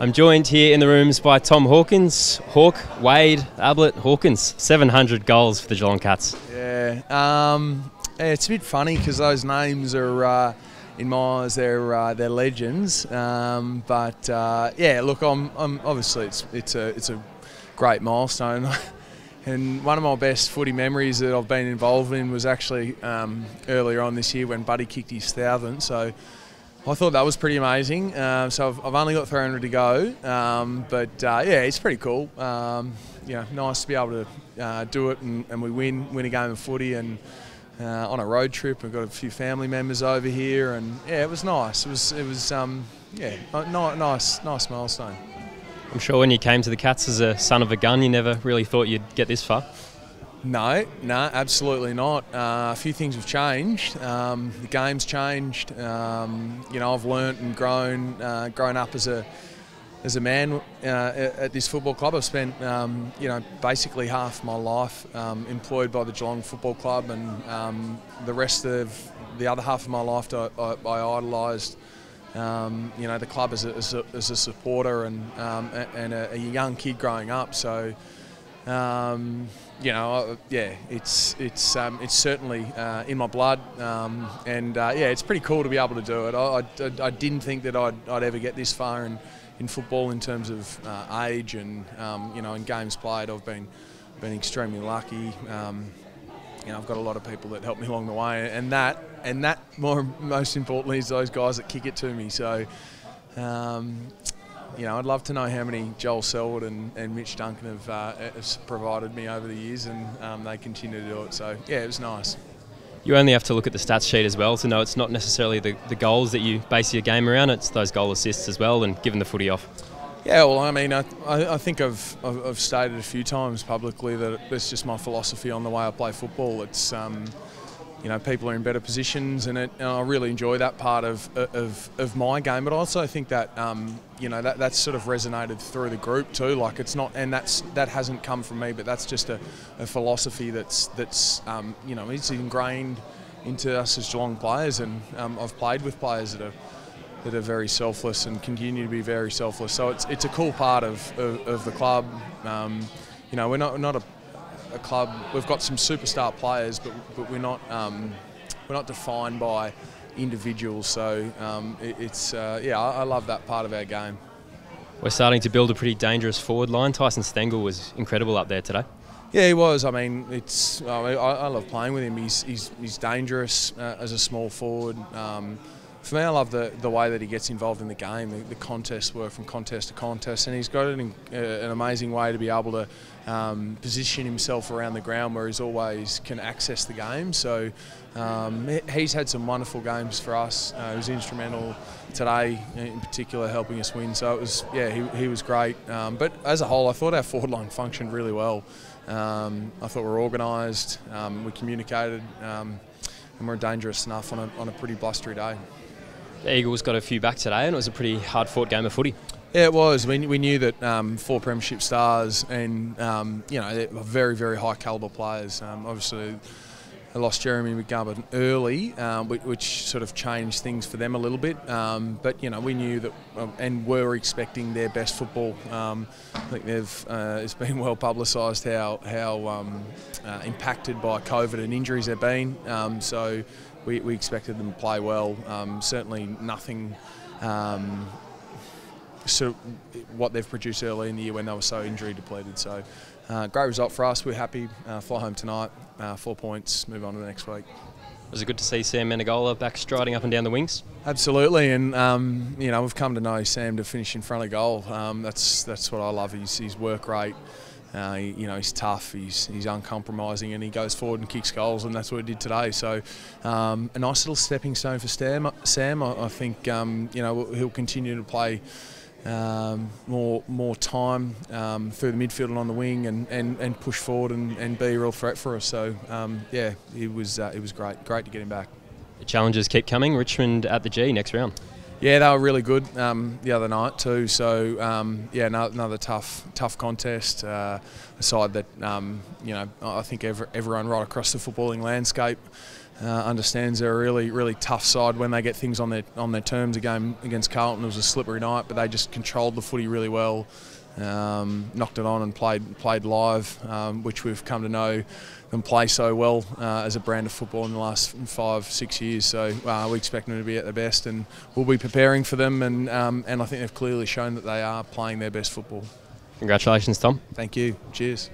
I'm joined here in the rooms by Tom Hawkins, Hawk, Wade, Ablett, Hawkins. 700 goals for the Geelong Cats. Yeah, um, yeah it's a bit funny because those names are, uh, in my eyes, they're uh, they're legends. Um, but uh, yeah, look, I'm, I'm obviously it's it's a it's a great milestone. And one of my best footy memories that I've been involved in was actually um, earlier on this year when Buddy kicked his thousand. So I thought that was pretty amazing. Uh, so I've, I've, only got 300 to go, um, but uh, yeah, it's pretty cool. Um, you know, nice to be able to uh, do it and, and, we win win a game of footy and uh, on a road trip. We've got a few family members over here, and yeah, it was nice. It was it was um, yeah, nice nice milestone. I'm sure when you came to the Cats as a son of a gun, you never really thought you'd get this far. No, no, absolutely not. Uh, a few things have changed. Um, the game's changed. Um, you know, I've learnt and grown, uh, grown up as a as a man uh, at this football club. I've spent, um, you know, basically half my life um, employed by the Geelong Football Club, and um, the rest of the other half of my life I, I, I idolised. Um, you know, the club as a, as a, as a supporter and and a, a, young kid growing up. So. Um, you know, yeah, it's it's um, it's certainly uh, in my blood, um, and uh, yeah, it's pretty cool to be able to do it. I, I, I, didn't think that I'd, I'd ever get this far in, in football in terms of uh, age and um, you know in games played. I've been been extremely lucky. Um, you know, I've got a lot of people that help me along the way, and that and that more most importantly is those guys that kick it to me. So. Um, you know, I'd love to know how many Joel Selwood and, and Mitch Duncan have, uh, have provided me over the years, and um, they continue to do it. So yeah, it was nice. You only have to look at the stats sheet as well to know it's not necessarily the, the goals that you base your game around; it's those goal assists as well, and giving the footy off. Yeah, well, I mean, I, I think I've, I've stated a few times publicly that it's just my philosophy on the way I play football. It's um, you know, people are in better positions, and, it, and I really enjoy that part of, of, of my game. But I also think that um, you know that that's sort of resonated through the group too. Like it's not, and that's that hasn't come from me, but that's just a, a philosophy that's that's um, you know it's ingrained into us as Geelong players, and um, I've played with players that are that are very selfless and continue to be very selfless. So it's it's a cool part of of, of the club. Um, you know, we're not not a a club. We've got some superstar players, but but we're not um, we're not defined by individuals. So um, it, it's uh, yeah, I, I, love that part of our game. We're starting to build a pretty dangerous forward line. Tyson Stengel was incredible up there today. Yeah, he was. I mean, it's I, I love playing with him. He's he's, he's dangerous uh, as a small forward. Um, for me, I love the, the way that he gets involved in the game, the, the contest work from contest to contest, and he's got an, uh, an amazing way to be able to um, position himself around the ground where he's always can access the game. So um, he's had some wonderful games for us. Uh, he was instrumental today, in particular, helping us win. So it was, yeah, he, he was great. Um, but as a whole, I thought our forward line functioned really well. Um, I thought we were organised, um, we communicated, um, and we're dangerous enough on a, on a pretty blustery day. The Eagles got a few back today, and it was a pretty hard fought game of footy. Yeah, it was. We, we knew that um, four premiership stars and um, you know very very high calibre players. Um, obviously, they lost Jeremy McGovern early, um, which sort of changed things for them a little bit. Um, but you know we knew that um, and were expecting their best football. I think they've uh, it's been well publicised how how uh, impacted by COVID and injuries they've been. so we, we expected them to play well. Um, certainly nothing. Um, so what they've produced early in the year when they were so injury depleted. So uh, great result for us. We're happy. Uh, fly home tonight. Uh, four points. Move on to the next week. Was it good to see Sam Menegola back striding up and down the wings? Absolutely, and um, you know we've come to know Sam to finish in front of goal. Um, that's that's what I love. His, his work rate. Uh, he, you know, he's tough, he's, he's uncompromising, and he goes forward and kicks goals, and that's what he did today. So, um, a nice little stepping stone for Sam. Sam, I, I think, um, you know, he'll continue to play um, more more time um, through the midfield and on the wing, and, and, and push forward and, and be a real threat for us. So, um, yeah, it was uh, it was great, great to get him back. The challenges keep coming. Richmond at the G next round. Yeah, they were really good um, the other night too. So um, yeah, another tough tough contest. Uh, a side that um, you know I think every, everyone right across the footballing landscape uh, understands they're a really, really tough side when they get things on their on their terms. A game against Carlton it was a slippery night, but they just controlled the footy really well, um, knocked it on and played played live, um, which we've come to know them play so well uh, as a brand of football in the last five six years. So uh, we expect them to be at their best, and we'll be preparing for them. And um, and I think they've clearly shown that they are playing their best football. Congratulations, Tom. Thank you. Cheers.